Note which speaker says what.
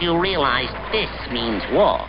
Speaker 1: you realize this means war.